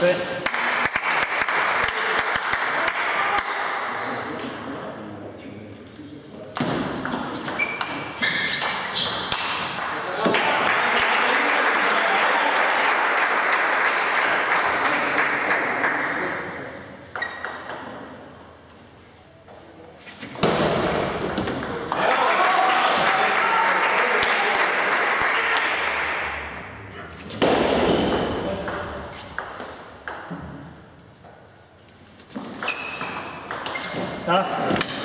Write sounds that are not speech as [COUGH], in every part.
对。Huh?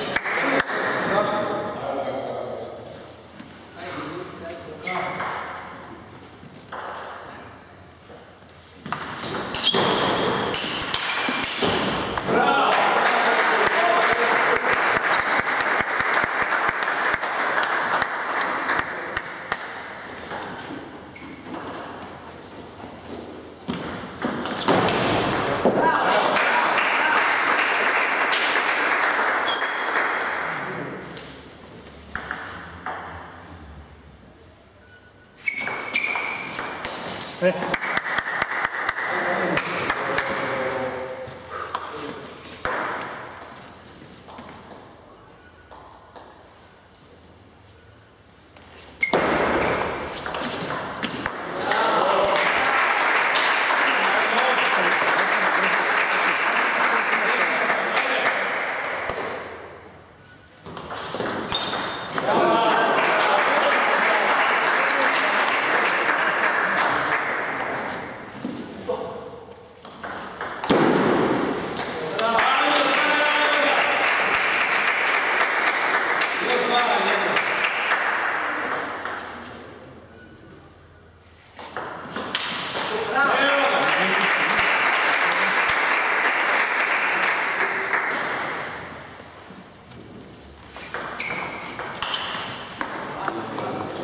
Yeah. [LAUGHS]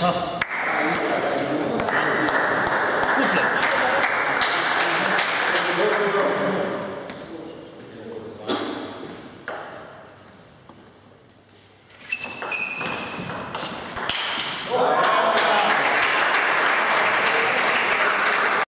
好